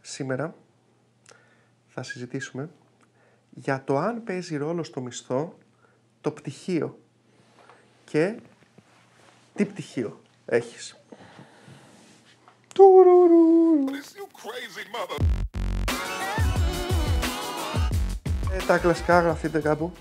Σήμερα θα συζητήσουμε για το αν παίζει ρόλο στο μισθό το πτυχίο και τι πτυχίο έχεις. Ε, τα κλασικά γραφείτε κάπου.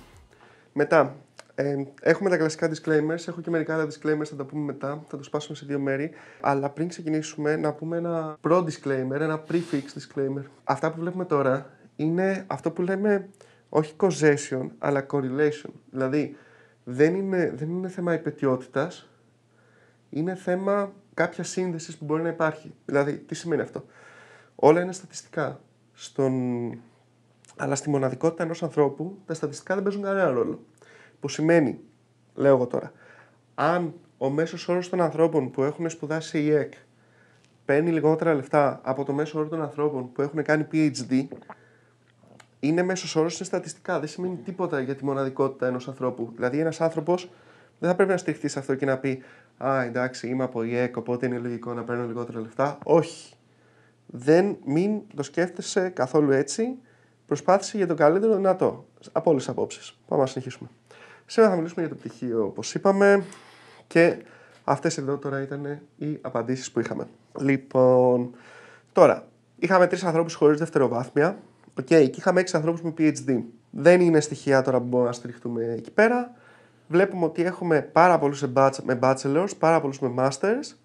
Μετά, ε, έχουμε τα κλασικά disclaimers. Έχω και μερικά άλλα disclaimers, θα τα πούμε μετά. Θα το σπάσουμε σε δύο μέρη. Αλλά πριν ξεκινήσουμε, να πούμε ένα pro-disclaimer, ένα prefix disclaimer. Αυτά που βλέπουμε τώρα είναι αυτό που λέμε όχι causation, αλλά correlation. Δηλαδή, δεν είναι, δεν είναι θέμα υπετιότητας, είναι θέμα κάποια σύνδεσης που μπορεί να υπάρχει. Δηλαδή, τι σημαίνει αυτό; Όλα είναι στατιστικά. Στον... Αλλά στη μοναδικότητα ενός ανθρώπου τα στατιστικά δεν παίζουν κανένα ρόλο. Που σημαίνει, λέω εγώ τώρα, αν ο μέσος όρος των ανθρώπων που έχουν σπουδάσει σε ΙΕΚ παίρνει λιγότερα λεφτά από το μέσο όρο των ανθρώπων που έχουν κάνει PhD, είναι μέσος όρος, είναι στατιστικά. Δεν σημαίνει τίποτα για τη μοναδικότητα ενός ανθρώπου. Δηλαδή, ένας άνθρωπος δεν θα πρέπει να στηριχθεί σε αυτό και να πει Α, εντάξει, είμαι από ΙΕΚ, οπότε είναι λογικό να παίρνω λιγότερα λεφτά. Όχι. Δεν, μην το σκέφτεσαι καθόλου έτσι. Προσπάθησε για το καλύτερο δυνατό. Από όλες τις απόψεις. Πάμε να συνεχίσουμε. Σήμερα θα μιλήσουμε για το πτυχίο, όπως είπαμε. Και αυτές εδώ τώρα ήταν οι απαντήσεις που είχαμε. Λοιπόν, τώρα, είχαμε τρεις ανθρώπους χωρίς δευτεροβάθμια. Οκ, okay, και είχαμε έξι ανθρώπους με PhD. Δεν είναι στοιχεία τώρα που μπορούμε να στηριχτούμε εκεί πέρα. Βλέπουμε ότι έχουμε πάρα πολλούς με bachelors, πάρα πολλούς με masters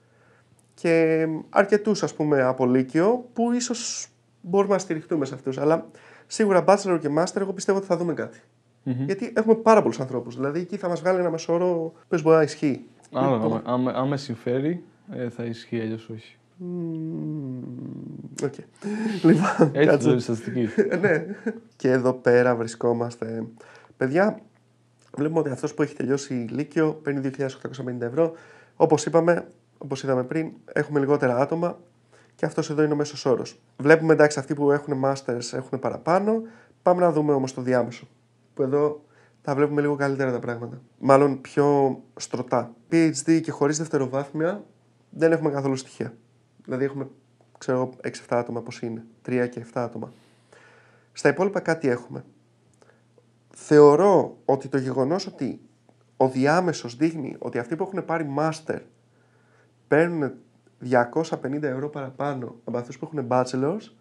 και αρκετούς ας πούμε από Λύκειο που ίσως μπορούμε να στηριχτούμε σε αυτούς. Αλλά σίγουρα bachelor και master, εγώ πιστεύω ότι θα δούμε κάτι. Mm-hmm. Γιατί έχουμε πάρα πολλούς ανθρώπους. Δηλαδή εκεί θα μας βγάλει ένα μέσο όρο που μπορεί να ισχύει. Άρα, αν με συμφέρει, ε, θα ισχύει, αλλιώς όχι. Οκ. Λοιπόν, Έτσι το στατιστική. ναι. Και εδώ πέρα βρισκόμαστε. Παιδιά, βλέπουμε ότι αυτός που έχει τελειώσει Λύκειο παίρνει 2.850 ευρώ. Όπως είπαμε, όπως είδαμε πριν, έχουμε λιγότερα άτομα και αυτός εδώ είναι ο μέσος όρος. Βλέπουμε εντάξει αυτοί που έχουν masters έχουν παραπάνω. Πάμε να δούμε όμως το διάμεσο. Που εδώ τα βλέπουμε λίγο καλύτερα τα πράγματα. Μάλλον πιο στρωτά. PhD και χωρίς δευτεροβάθμια δεν έχουμε καθόλου στοιχεία. Δηλαδή έχουμε, ξέρω 6-7 άτομα πώς είναι. 3 και 7 άτομα. Στα υπόλοιπα κάτι έχουμε. Θεωρώ ότι το γεγονός ότι ο διάμεσος δείχνει ότι αυτοί που έχουν πάρει master παίρνουν 250 ευρώ παραπάνω από αυτούς που έχουν bachelors,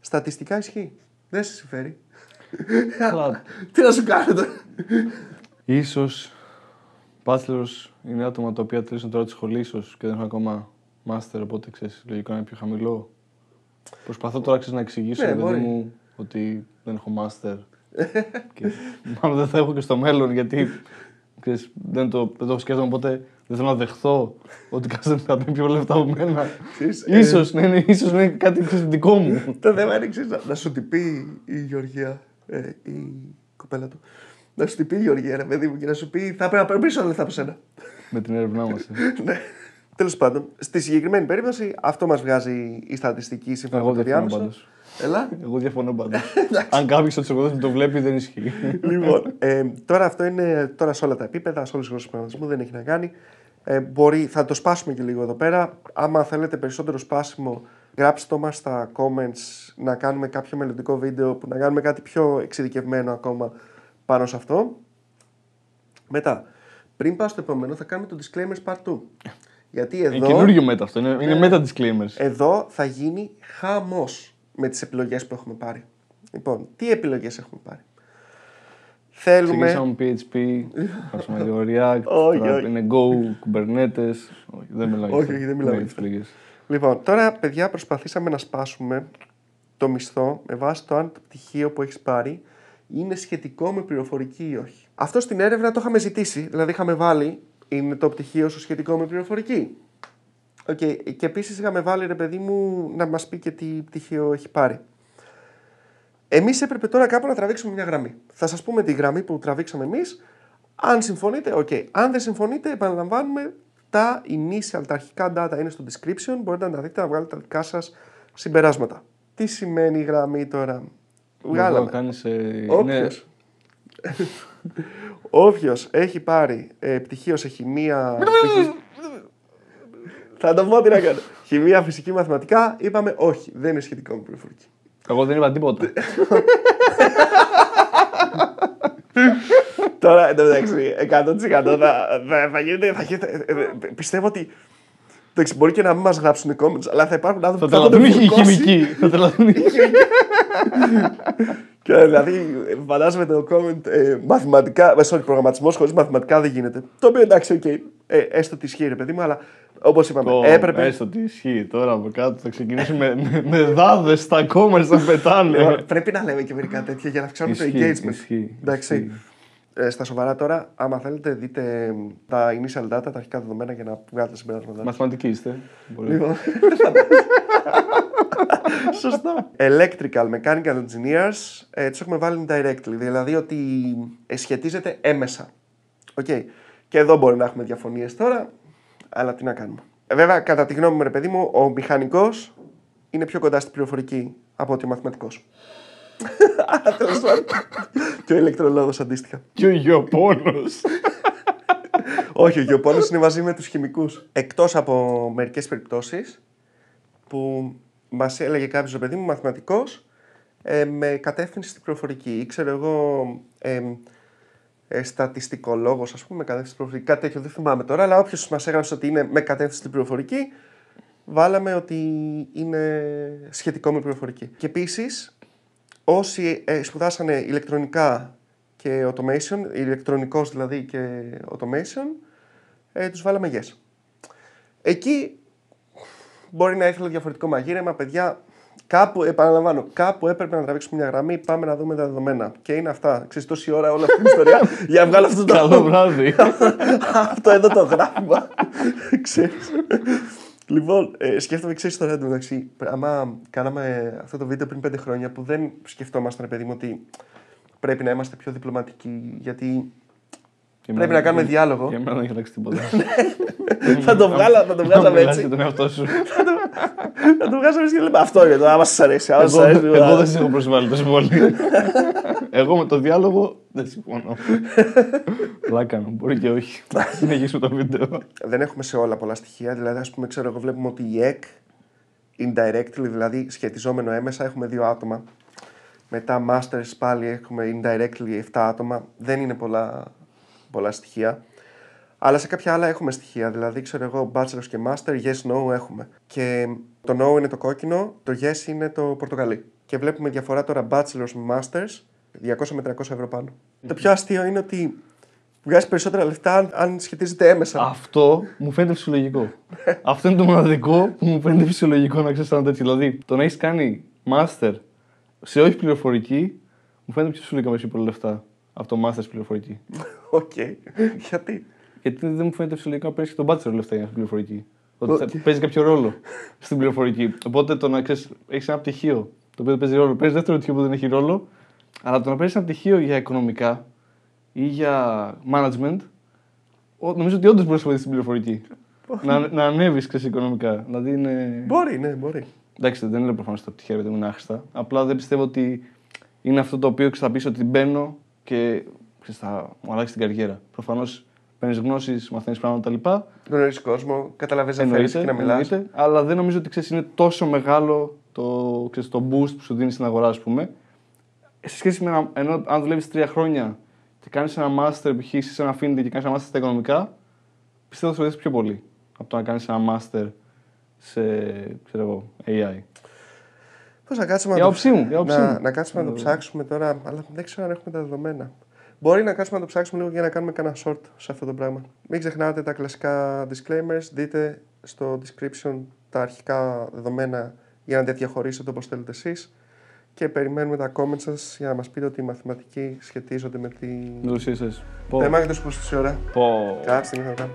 στατιστικά ισχύει. Δεν σε συμφέρει. Τι να σου κάνω τώρα; Ίσως bachelors είναι άτομα τα οποία τελείωσαν τώρα τη σχολή ίσως και δεν έχουν ακόμα master, οπότε ξέρεις, λογικό να είναι πιο χαμηλό. Προσπαθώ τώρα ξέρεις, να εξηγήσω ναι, μου ότι δεν έχω master και μάλλον δεν θα έχω και στο μέλλον γιατί ξέρεις, δεν, το, δεν το σκέφτομαι ποτέ. Δεν θέλω να δεχθώ ότι κάποιο θα πει πιο λεφτά από μένα. Ε, ίσως, να είναι, ίσως είναι κάτι δικό μου. Το θέμα είναι εξής, να σου την πει η Γεωργία, ε, η κοπέλα του. Να σου την πει η Γεωργία, ρε παιδί μου, και να σου πει θα πρέπει να παίρνεις περισσότερα λεφτά από σένα. Με την έρευνά μας. Ε. ναι. Τέλος πάντων, στη συγκεκριμένη περίπτωση αυτό μας βγάζει η στατιστική σύμφωνα με το διάμεσο. Έλα. Εγώ διαφωνώ πάντα. Αν κάποιος από του το βλέπει, δεν ισχύει. λοιπόν, ε, τώρα αυτό είναι τώρα σε όλα τα επίπεδα, σε όλε τι γλώσσε προγραμματισμού, δεν έχει να κάνει. Ε, μπορεί, θα το σπάσουμε και λίγο εδώ πέρα. Άμα θέλετε περισσότερο σπάσιμο, γράψτε το μας στα comments να κάνουμε κάποιο μελλοντικό βίντεο που να κάνουμε κάτι πιο εξειδικευμένο ακόμα πάνω σε αυτό. Μετά, πριν πάω στο επόμενο, θα κάνουμε το disclaimers part 2. Γιατί εδώ. Είναι καινούριο μετά αυτό. Είναι, είναι ναι. meta disclaimers. Εδώ θα γίνει χαμός με τις επιλογές που έχουμε πάρει. Λοιπόν, τι επιλογές έχουμε πάρει; Θέλουμε. Ξεκινήσαμε PHP, με λίγο React, όχι, είναι Go, Kubernetes. Όχι, δεν μιλάμε όχι, όχι, δεν μιλάμε για Λοιπόν, τώρα παιδιά προσπαθήσαμε να σπάσουμε το μισθό με βάση το αν το πτυχίο που έχεις πάρει είναι σχετικό με πληροφορική ή όχι. Αυτό στην έρευνα το είχαμε ζητήσει, δηλαδή είχαμε βάλει είναι το πτυχίο σου σχετικό με πληροφορική. Okay. Και επίσης είχαμε βάλει ρε παιδί μου να μας πει και τι πτυχίο έχει πάρει. Εμείς έπρεπε τώρα κάπου να τραβήξουμε μια γραμμή. Θα σας πούμε τη γραμμή που τραβήξαμε εμείς. Αν συμφωνείτε, OK. Okay. Αν δεν συμφωνείτε, επαναλαμβάνουμε τα initial, τα αρχικά data είναι στο description. Μπορείτε να τα δείτε να βγάλετε τα δικά σας συμπεράσματα. Τι σημαίνει η γραμμή τώρα; Βγάλαμε. Κάνεις, ε, Όποιος έχει πάρει ε, πτυχίο σε χημεία. θα το πω τι να κάνω. Χημεία, φυσική, μαθηματικά, είπαμε όχι, δεν είναι σχετικό με πληροφορική. Εγώ δεν είπα τίποτα. Τώρα εντάξει, 100% θα, θα, θα γίνεται. Θα, γίνεται- ε, ε, πιστεύω ότι. Εντάξει, μπορεί και να μην μας γράψουν comments, αλλά θα υπάρχουν άνθρωποι Θα που θα τρελαθούν το οι βουρκώσει. χημικοί. Θα τρελαθούν οι χημικοί. Και δηλαδή, φαντάζομαι το comment ε, μαθηματικά, ε, sorry, προγραμματισμός χωρίς μαθηματικά δεν γίνεται. Το οποίο εντάξει, οκ, ε, έστω ότι ισχύει, ρε παιδί μου, αλλά όπως είπαμε, Ω, έπρεπε. Έστω τι ισχύει τώρα από κάτω. Θα ξεκινήσουμε με, με δάδες στα comments να πετάνε. Λοιπόν, Πρέπει να λέμε και μερικά τέτοια για να αυξάνουμε το Ισχύει, engagement. ισχύει, Εντάξει. ισχύει. Ε, στα σοβαρά τώρα, άμα θέλετε, δείτε τα initial data, τα αρχικά δεδομένα για να βγάλετε συμπεράσματα. Μαθηματικοί είστε. Μπορεί. Λοιπόν. Σωστά. Electrical Mechanical Engineers, ε, τους έχουμε βάλει directly, δηλαδή ότι ε, σχετίζεται έμεσα. Οκ. Και εδώ μπορεί να έχουμε διαφωνίες τώρα, αλλά τι να κάνουμε. Ε, βέβαια, κατά τη γνώμη μου, ρε παιδί μου, ο μηχανικός είναι πιο κοντά στην πληροφορική από ότι ο μαθηματικός. Αλλά τέλος πάντων. Και ο ηλεκτρολόγος αντίστοιχα. Και ο γεωπόνος. Όχι, ο γεωπόνος είναι μαζί με τους χημικούς. Εκτός από μερικές περιπτώσεις που μας έλεγε κάποιος, ρε παιδί μου, μαθηματικός, ε, με κατεύθυνση στην πληροφορική. Ή ξέρω εγώ, ε, ε, στατιστικολόγος, ας πούμε, με κατεύθυνση στην πληροφορική. Κάτι τέτοιο δεν θυμάμαι τώρα, αλλά όποιος μας έγραψε ότι είναι με κατεύθυνση στην πληροφορική, βάλαμε ότι είναι σχετικό με πληροφορική. Και επίσης, όσοι ε, σπουδάσανε ηλεκτρονικά και automation, ηλεκτρονικός δηλαδή και automation, ε, τους βάλαμε yes. Εκεί μπορεί να ήθελε διαφορετικό μαγείρεμα, παιδιά. Κάπου, επαναλαμβάνω, κάπου έπρεπε να τραβήξουμε μια γραμμή. Πάμε να δούμε τα δεδομένα. Και είναι αυτά. Ξέρεις, τόση ώρα όλη αυτή την ιστορία για να βγάλω αυτό το Καλό βράδυ. αυτό εδώ το γράφημα. Ξέρεις. Λοιπόν, ε, σκέφτομαι εξή τώρα εντωμεταξύ. Άμα κάναμε αυτό το βίντεο πριν πέντε χρόνια που δεν σκεφτόμασταν, παιδί μου, ότι πρέπει να είμαστε πιο διπλωματικοί, γιατί Και πρέπει εμένα- να κάνουμε διάλογο. Για μένα δεν έχει αλλάξει τίποτα. θα το βγάλα, θα το βγάζαμε Μιλάς έτσι. για τον εαυτό σου. θα το βγάζαμε έτσι και λέμε αυτό είναι το, άμα σας αρέσει. Άμα Εγώ, σας αρέσει εγώ δεν σε έχω προσβάλει τόσο πολύ. εγώ με το διάλογο δεν συμφωνώ. Πλάκα μου, μπορεί και όχι. Συνεχίσουμε το βίντεο. δεν έχουμε σε όλα πολλά στοιχεία. Δηλαδή, ας πούμε, ξέρω εγώ, βλέπουμε ότι η ΕΚ, indirectly, δηλαδή σχετιζόμενο έμεσα, έχουμε δύο άτομα. Μετά masters πάλι έχουμε indirectly 7 άτομα. Δεν είναι πολλά, πολλά στοιχεία. Αλλά σε κάποια άλλα έχουμε στοιχεία. Δηλαδή, ξέρω εγώ, bachelor και master, yes, no έχουμε. Και το no είναι το κόκκινο, το yes είναι το πορτοκαλί. Και βλέπουμε διαφορά τώρα bachelors με masters, 200 με 300 ευρώ πάνω. Το πιο αστείο είναι ότι βγάζει περισσότερα λεφτά αν- αν σχετίζεται έμεσα. Αυτό μου φαίνεται φυσιολογικό. Αυτό είναι το μοναδικό που μου φαίνεται φυσιολογικό να ξέρει ένα τέτοιο. Δηλαδή, το να έχεις κάνει master σε όχι πληροφορική, μου φαίνεται πιο φυσιολογικό να έχεις πολλά λεφτά από το master στην πληροφορική. Οκ. Γιατί; Γιατί δεν μου φαίνεται φυσιολογικό να παίρνεις και τον bachelor λεφτά για την πληροφορική. Ότι θα Οκ. παίζει κάποιο ρόλο στην πληροφορική. Οπότε το να ξέρεις, έχεις ένα πτυχίο το οποίο δεν παίζει ρόλο. Παίζεις δεύτερο πτυχίο που δεν έχει ρόλο, αλλά το να παίζει ένα πτυχίο για οικονομικά ή για management, ο- νομίζω ότι όντως μπορείς να βοηθήσει στην πληροφορική. να, να ανέβεις οικονομικά. Δηλαδή είναι. Μπορεί, ναι, μπορεί. Εντάξει, δεν λέω προφανώς τα πτυχία επειδή είναι άχρηστα. Απλά δεν πιστεύω ότι είναι αυτό το οποίο ξέρεις, θα πεις ότι μπαίνω και ξέρεις, θα μου αλλάξεις την καριέρα. Προφανώς παίρνεις γνώσεις, μαθαίνεις πράγματα κτλ. Γνωρίζεις κόσμο, καταλαβαίνεις να φέρει Εννοείται, και να μιλάς. εννοείται, αλλά δεν νομίζω ότι ξέρεις, είναι τόσο μεγάλο το, ξέρεις, το boost που σου δίνει στην αγορά, ας πούμε. Σε σχέση με ένα, ενώ αν δουλεύεις τρία χρόνια και κάνεις ένα master π.χ. είσαι σε ένα fintech και κάνεις ένα master στα οικονομικά, πιστεύω ότι θα βοηθήσει πιο πολύ από το να κάνεις ένα master σε ξέρω εγώ, AI. Πώς να κάτσουμε Για να, το... όψη μου, για όψη να, μου. να κάτσουμε να το Ε, ψάξουμε τώρα, αλλά δεν ξέρω αν έχουμε τα δεδομένα. Μπορεί να κάτσουμε να το ψάξουμε λίγο για να κάνουμε κανένα short σε αυτό το πράγμα. Μην ξεχνάτε τα κλασικά disclaimers. Δείτε στο description τα αρχικά δεδομένα για να τα διαχωρίσετε όπως θέλετε εσείς. Και περιμένουμε τα comments σας για να μας πείτε ότι οι μαθηματικοί σχετίζονται με τη... Neurosciences. Πω. Δεν μ' έχετε σου πω στη ώρα. Πω. Κάτσε, μην θα κάνω.